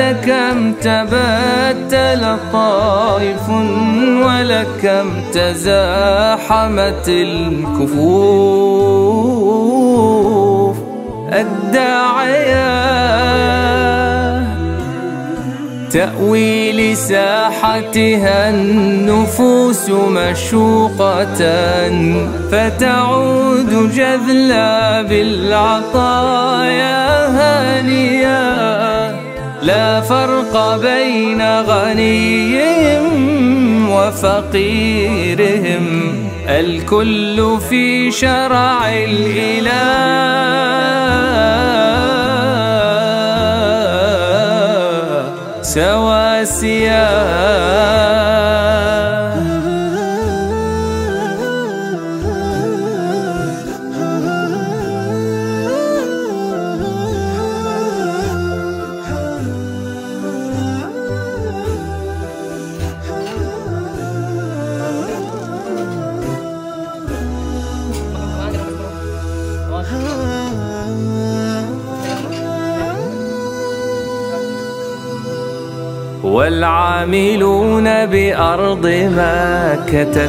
كم تبتل طائف ولكم تزاحمت الكفوف. الداعية تأوي لساحتها النفوس مشوقة فتعود جذلا بالعطايا لا فرق بين غنيهم وفقيرهم. الكل في شرع الإله سواسيا والعاملون بأرض مكة.